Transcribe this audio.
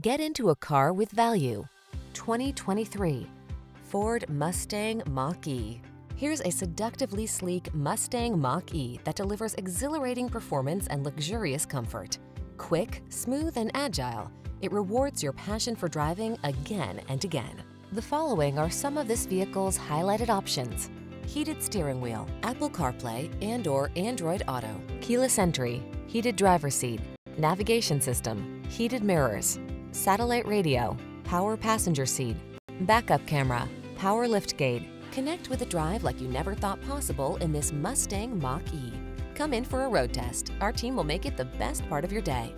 Get into a car with value. 2023 Ford Mustang Mach-E. Here's a seductively sleek Mustang Mach-E that delivers exhilarating performance and luxurious comfort. Quick, smooth, and agile, it rewards your passion for driving again and again. The following are some of this vehicle's highlighted options. Heated steering wheel, Apple CarPlay and or Android Auto, keyless entry, heated driver seat, navigation system, heated mirrors, satellite radio, power passenger seat, backup camera, power liftgate. Connect with a drive like you never thought possible in this Mustang Mach-E. Come in for a road test. Our team will make it the best part of your day.